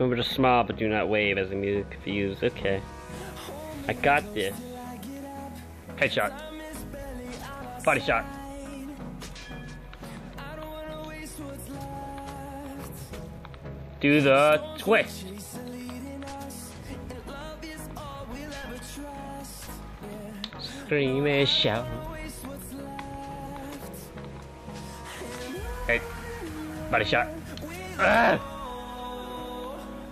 Remember to smile but do not wave as the music confused. Okay. I got this. Headshot. Body shot. Do the twist. Scream and shout. Hey. Body shot. Ah!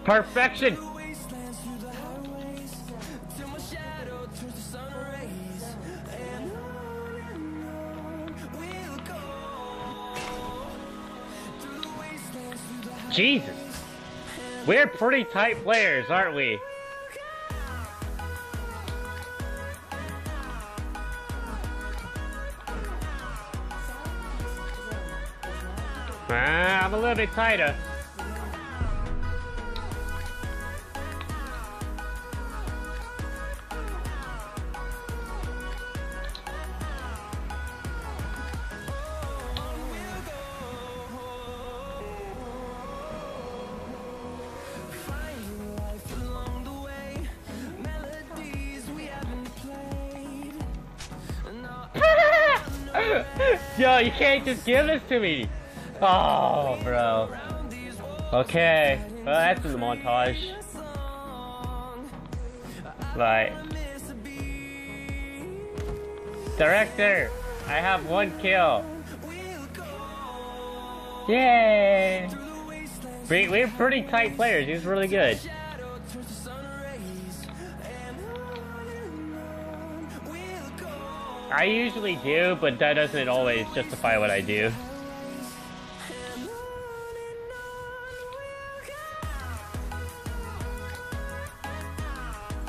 Perfection! Jesus. We're pretty tight players, aren't we? Ah, I'm a little bit tighter. Yo, you can't just give this to me. Oh, bro. Okay. Well, that's the montage. Right. Director, I have one kill. Yay! We, we're pretty tight players. He's really good. I usually do, but that doesn't always justify what I do.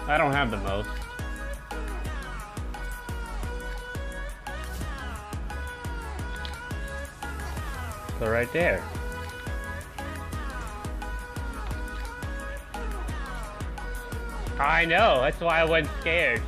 I don't have the most. So right there. I know, that's why I wasn't scared.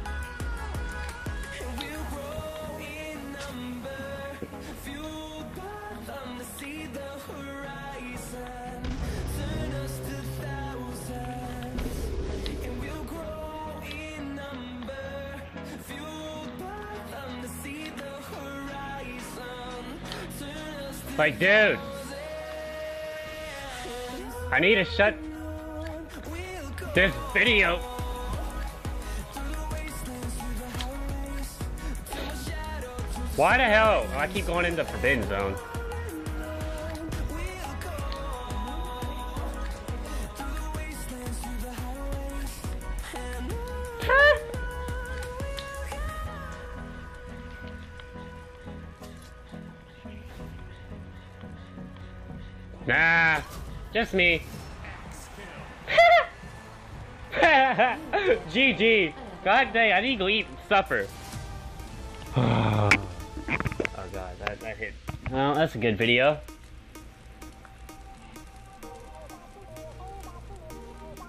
Like, dude. I need to shut this video. Why the hell? I keep going into Forbidden Zone. Just me. GG. God dang, I need to go eat supper. oh god, that, that hit. Well, that's a good video.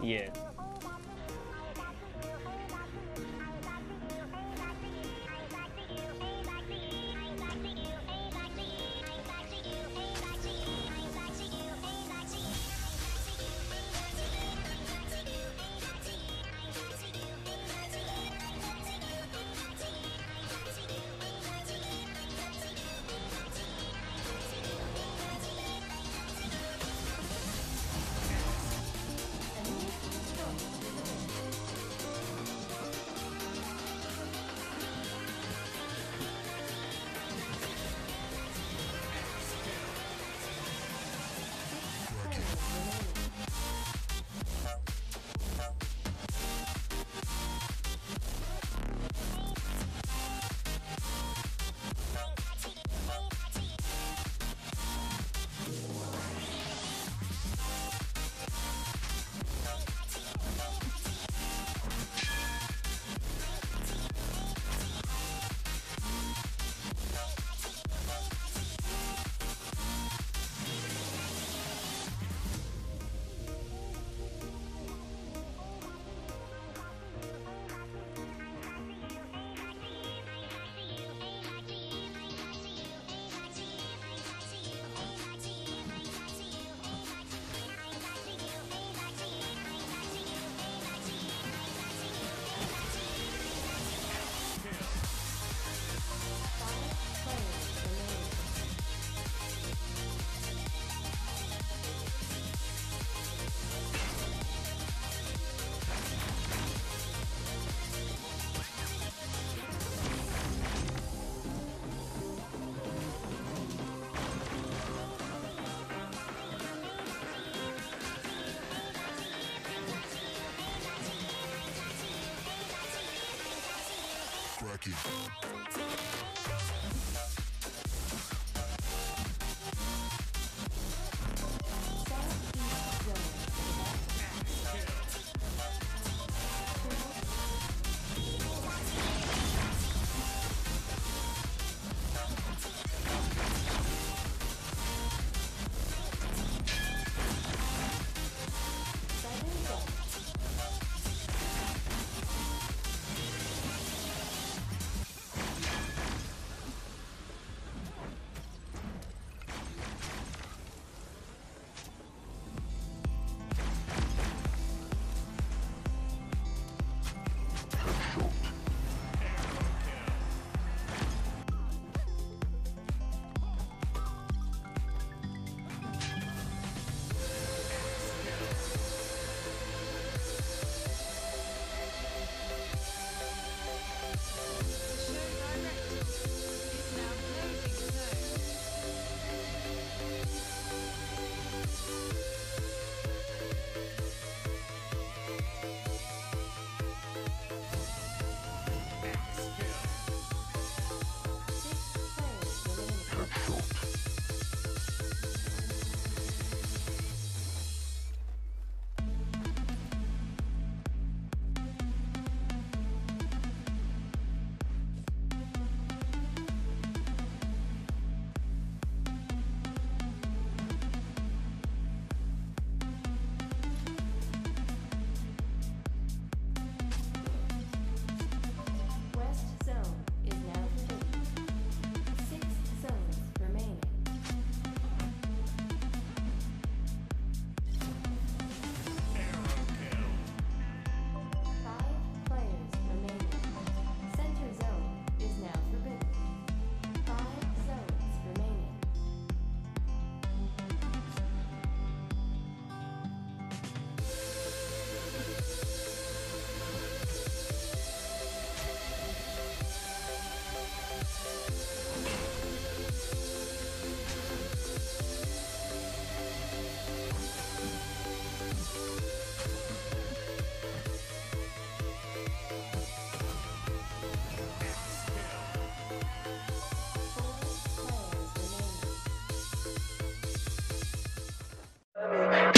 Yeah. Attacking.